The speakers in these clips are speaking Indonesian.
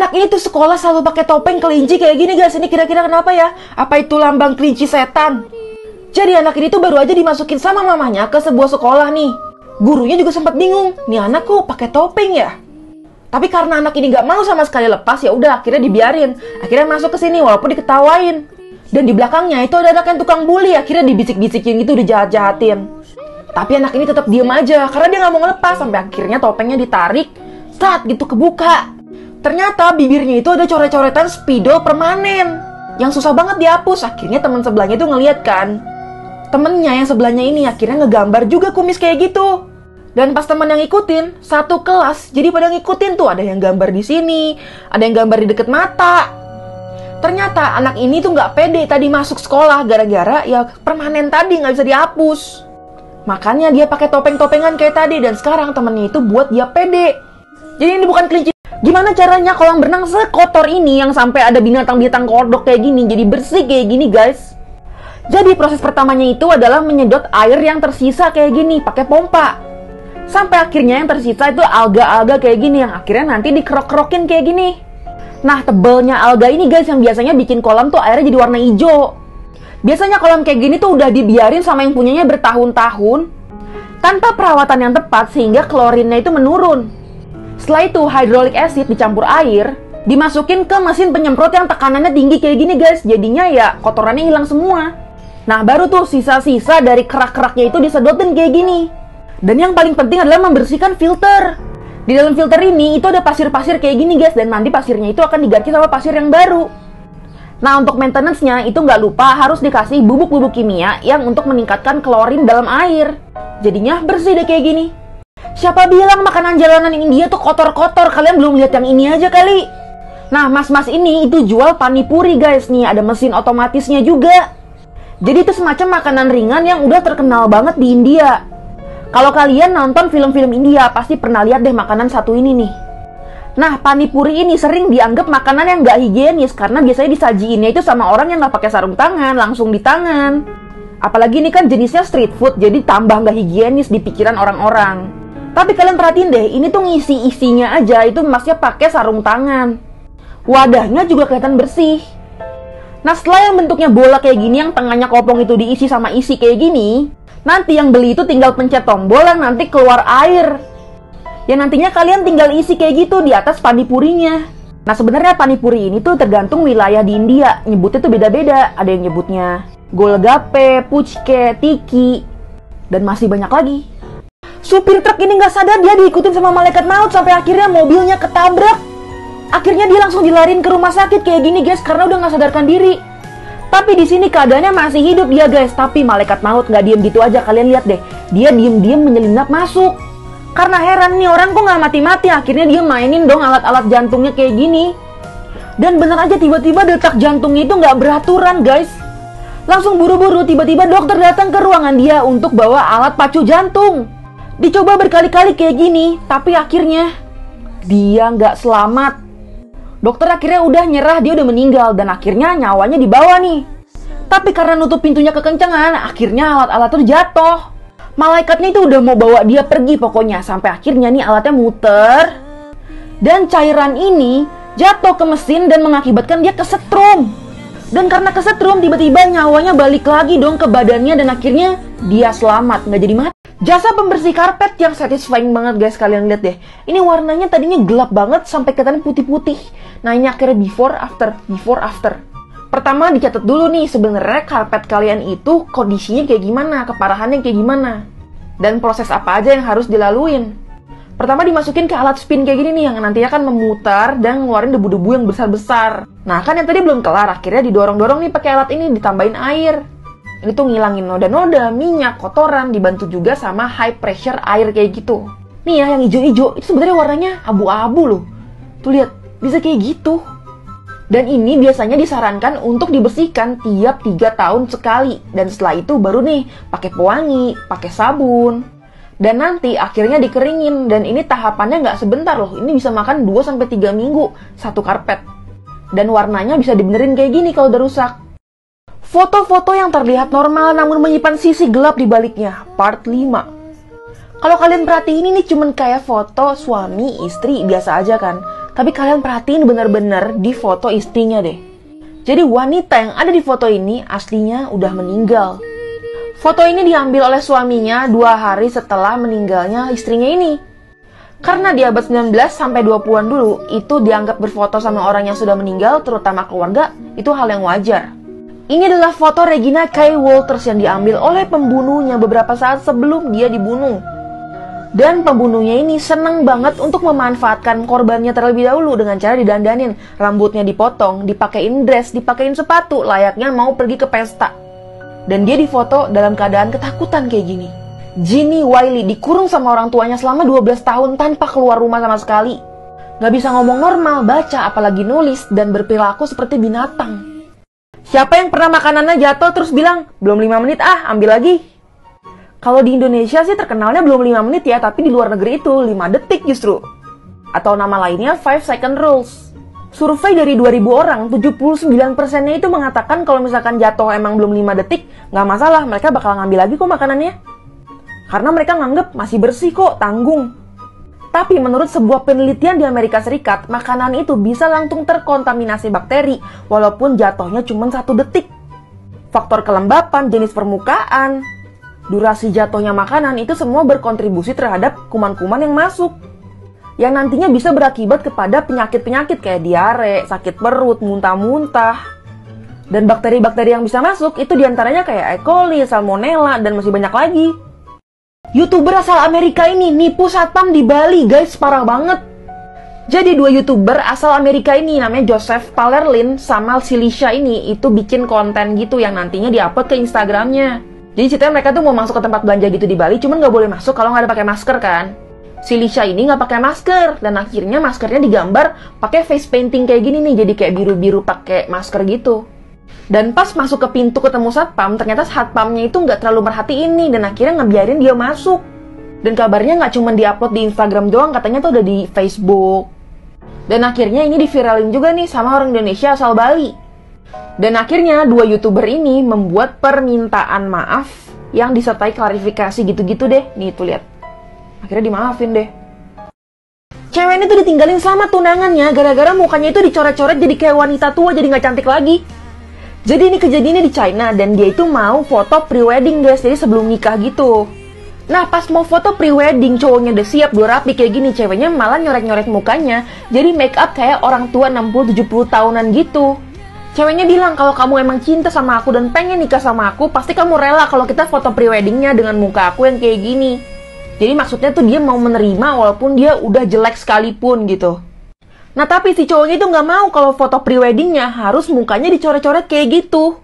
Anak ini tuh sekolah selalu pakai topeng kelinci kayak gini guys. Ini kira-kira kenapa ya? Apa itu lambang kelinci setan? Jadi anak ini tuh baru aja dimasukin sama mamanya ke sebuah sekolah nih. Gurunya juga sempat bingung. Nih anak kok pakai topeng ya? Tapi karena anak ini nggak mau sama sekali lepas, ya udah akhirnya dibiarin. Akhirnya masuk ke sini walaupun diketawain. Dan di belakangnya itu ada anak yang tukang bully, akhirnya dibisik-bisikin gitu, dijahat-jahatin. Tapi anak ini tetap diem aja karena dia nggak mau ngelepas sampai akhirnya topengnya ditarik, saat gitu kebuka. Ternyata bibirnya itu ada coret-coretan spidol permanen yang susah banget dihapus. Akhirnya teman sebelahnya itu ngeliat kan. Temennya yang sebelahnya ini akhirnya ngegambar juga kumis kayak gitu. Dan pas teman yang ngikutin, satu kelas, jadi pada ngikutin tuh ada yang gambar di sini, ada yang gambar di deket mata. Ternyata anak ini tuh nggak pede tadi masuk sekolah gara-gara ya permanen tadi nggak bisa dihapus. Makanya dia pakai topeng-topengan kayak tadi dan sekarang temennya itu buat dia pede. Jadi ini bukan kelinci Gimana caranya kolam berenang sekotor ini yang sampai ada binatang-binatang kodok kayak gini jadi bersih kayak gini guys? Jadi proses pertamanya itu adalah menyedot air yang tersisa kayak gini pakai pompa. Sampai akhirnya yang tersisa itu alga-alga kayak gini yang akhirnya nanti dikerok-kerokin kayak gini. Nah tebelnya alga ini guys yang biasanya bikin kolam tuh airnya jadi warna hijau. Biasanya kolam kayak gini tuh udah dibiarin sama yang punyanya bertahun-tahun tanpa perawatan yang tepat sehingga klorinnya itu menurun. Setelah itu hydrolic acid dicampur air, dimasukin ke mesin penyemprot yang tekanannya tinggi kayak gini guys. Jadinya ya kotorannya hilang semua. Nah baru tuh sisa-sisa dari kerak-keraknya itu disedotin kayak gini. Dan yang paling penting adalah membersihkan filter. Di dalam filter ini itu ada pasir-pasir kayak gini guys dan nanti pasirnya itu akan diganti sama pasir yang baru. Nah untuk maintenance-nya itu nggak lupa harus dikasih bubuk-bubuk kimia yang untuk meningkatkan klorin dalam air. Jadinya bersih deh kayak gini. Siapa bilang makanan jalanan India tuh kotor-kotor? Kalian belum lihat yang ini aja kali. Nah, mas-mas ini itu jual panipuri guys nih, ada mesin otomatisnya juga. Jadi itu semacam makanan ringan yang udah terkenal banget di India. Kalau kalian nonton film-film India, pasti pernah lihat deh makanan satu ini nih. Nah, panipuri ini sering dianggap makanan yang gak higienis karena biasanya disajiinnya itu sama orang yang gak pakai sarung tangan, langsung di tangan. Apalagi ini kan jenisnya street food, jadi tambah gak higienis di pikiran orang-orang. Tapi kalian perhatiin deh, ini tuh ngisi isinya aja itu masnya pakai sarung tangan. Wadahnya juga kelihatan bersih. Nah setelah yang bentuknya bola kayak gini yang tengahnya kopong itu diisi sama isi kayak gini, nanti yang beli itu tinggal pencet tombol yang nanti keluar air. Ya nantinya kalian tinggal isi kayak gitu di atas panipurinya. Nah sebenarnya panipuri ini tuh tergantung wilayah di India, nyebutnya tuh beda-beda. Ada yang nyebutnya golgape, puchke, tiki, dan masih banyak lagi. Supir truk ini nggak sadar dia diikutin sama malaikat maut sampai akhirnya mobilnya ketabrak. Akhirnya dia langsung dilarin ke rumah sakit kayak gini guys karena udah nggak sadarkan diri. Tapi di sini keadaannya masih hidup dia guys. Tapi malaikat maut nggak diem gitu aja kalian lihat deh. Dia diem-diem menyelinap masuk. Karena heran nih orang kok nggak mati-mati. Akhirnya dia mainin dong alat-alat jantungnya kayak gini. Dan bener aja tiba-tiba detak jantungnya itu nggak beraturan guys. Langsung buru-buru tiba-tiba dokter datang ke ruangan dia untuk bawa alat pacu jantung. Dicoba berkali-kali kayak gini, tapi akhirnya dia nggak selamat. Dokter akhirnya udah nyerah, dia udah meninggal dan akhirnya nyawanya dibawa nih. Tapi karena nutup pintunya kekencangan, akhirnya alat-alat itu jatuh. Malaikatnya itu udah mau bawa dia pergi pokoknya sampai akhirnya nih alatnya muter dan cairan ini jatuh ke mesin dan mengakibatkan dia kesetrum. Dan karena kesetrum tiba-tiba nyawanya balik lagi dong ke badannya dan akhirnya dia selamat nggak jadi mati. Jasa pembersih karpet yang satisfying banget guys kalian lihat deh. Ini warnanya tadinya gelap banget sampai kelihatan putih-putih. Nah ini akhirnya before after, before after. Pertama dicatat dulu nih sebenarnya karpet kalian itu kondisinya kayak gimana, keparahannya kayak gimana. Dan proses apa aja yang harus dilaluin. Pertama dimasukin ke alat spin kayak gini nih yang nantinya akan memutar dan ngeluarin debu-debu yang besar-besar. Nah kan yang tadi belum kelar, akhirnya didorong-dorong nih pakai alat ini ditambahin air. Ini tuh ngilangin noda-noda, minyak, kotoran, dibantu juga sama high pressure air kayak gitu. Nih ya, yang hijau-hijau itu sebenarnya warnanya abu-abu loh. Tuh lihat, bisa kayak gitu. Dan ini biasanya disarankan untuk dibersihkan tiap 3 tahun sekali. Dan setelah itu baru nih pakai pewangi, pakai sabun. Dan nanti akhirnya dikeringin. Dan ini tahapannya nggak sebentar loh. Ini bisa makan 2-3 minggu satu karpet. Dan warnanya bisa dibenerin kayak gini kalau udah rusak. Foto-foto yang terlihat normal namun menyimpan sisi gelap di baliknya. Part 5. Kalau kalian perhatiin ini cuman kayak foto suami, istri biasa aja kan. Tapi kalian perhatiin bener-bener di foto istrinya deh. Jadi wanita yang ada di foto ini aslinya udah meninggal. Foto ini diambil oleh suaminya dua hari setelah meninggalnya istrinya ini. Karena di abad 19 sampai 20-an dulu, itu dianggap berfoto sama orang yang sudah meninggal, terutama keluarga, itu hal yang wajar. Ini adalah foto Regina Kay Walters yang diambil oleh pembunuhnya beberapa saat sebelum dia dibunuh. Dan pembunuhnya ini seneng banget untuk memanfaatkan korbannya terlebih dahulu dengan cara didandanin, rambutnya dipotong, dipakein dress, dipakein sepatu, layaknya mau pergi ke pesta. Dan dia difoto dalam keadaan ketakutan kayak gini. Ginny Wiley dikurung sama orang tuanya selama 12 tahun tanpa keluar rumah sama sekali. Gak bisa ngomong normal, baca, apalagi nulis, dan berperilaku seperti binatang. Siapa yang pernah makanannya jatuh terus bilang, belum 5 menit ah, ambil lagi. Kalau di Indonesia sih terkenalnya belum 5 menit ya, tapi di luar negeri itu 5 detik justru. Atau nama lainnya 5 second rules. Survei dari 2000 orang, 79%-nya itu mengatakan kalau misalkan jatuh emang belum 5 detik, nggak masalah, mereka bakal ngambil lagi kok makanannya. Karena mereka nganggep masih bersih kok, tanggung. Tapi menurut sebuah penelitian di Amerika Serikat, makanan itu bisa langsung terkontaminasi bakteri walaupun jatuhnya cuma satu detik. Faktor kelembapan, jenis permukaan, durasi jatuhnya makanan itu semua berkontribusi terhadap kuman-kuman yang masuk. Yang nantinya bisa berakibat kepada penyakit-penyakit kayak diare, sakit perut, muntah-muntah. Dan bakteri-bakteri yang bisa masuk itu di antaranya kayak E. coli, salmonella, dan masih banyak lagi. Youtuber asal Amerika ini nipu satpam di Bali, guys, parah banget. Jadi dua youtuber asal Amerika ini namanya Joseph Palerlin sama Silisha ini itu bikin konten gitu yang nantinya diupload ke Instagramnya. Jadi ceritanya mereka tuh mau masuk ke tempat belanja gitu di Bali, cuman nggak boleh masuk kalau nggak ada pakai masker kan. Silisha ini nggak pakai masker dan akhirnya maskernya digambar pakai face painting kayak gini nih, jadi kayak biru-biru pakai masker gitu. Dan pas masuk ke pintu ketemu satpam, ternyata satpamnya itu nggak terlalu merhatiin nih dan akhirnya ngebiarin dia masuk. Dan kabarnya nggak cuma diupload di Instagram doang, katanya tuh udah di Facebook. Dan akhirnya ini diviralin juga nih sama orang Indonesia asal Bali. Dan akhirnya dua youtuber ini membuat permintaan maaf yang disertai klarifikasi gitu-gitu deh. Nih tuh lihat. Akhirnya dimaafin deh. Cewek ini tuh ditinggalin sama tunangannya gara-gara mukanya itu dicoret-coret jadi kayak wanita tua jadi nggak cantik lagi. Jadi ini kejadiannya di China dan dia itu mau foto pre-wedding guys, jadi sebelum nikah gitu. Nah pas mau foto pre-wedding cowoknya udah siap, udah rapi kayak gini, ceweknya malah nyorek-nyorek mukanya. Jadi make up kayak orang tua 60-70 tahunan gitu. Ceweknya bilang kalau kamu emang cinta sama aku dan pengen nikah sama aku, pasti kamu rela kalau kita foto pre-weddingnya dengan muka aku yang kayak gini. Jadi maksudnya tuh dia mau menerima walaupun dia udah jelek sekalipun gitu. Nah tapi si cowoknya itu nggak mau kalau foto preweddingnya harus mukanya dicoret-coret kayak gitu.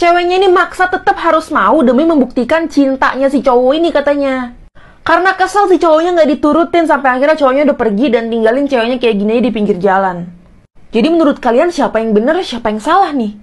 Ceweknya ini maksa tetap harus mau demi membuktikan cintanya si cowok ini katanya. Karena kesel si cowoknya nggak diturutin sampai akhirnya cowoknya udah pergi dan tinggalin ceweknya kayak gini di pinggir jalan. Jadi menurut kalian siapa yang bener, siapa yang salah nih?